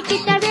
etiquetar